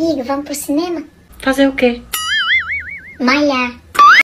Amigo, vamos pro cinema? Fazer o quê? Malhar.